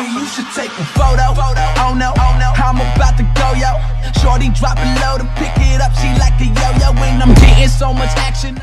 Maybe you should take a photo. Oh no, oh no, I'm about to go, yo. Shorty dropping low to pick it up. She like a yo-yo when I'm getting so much action.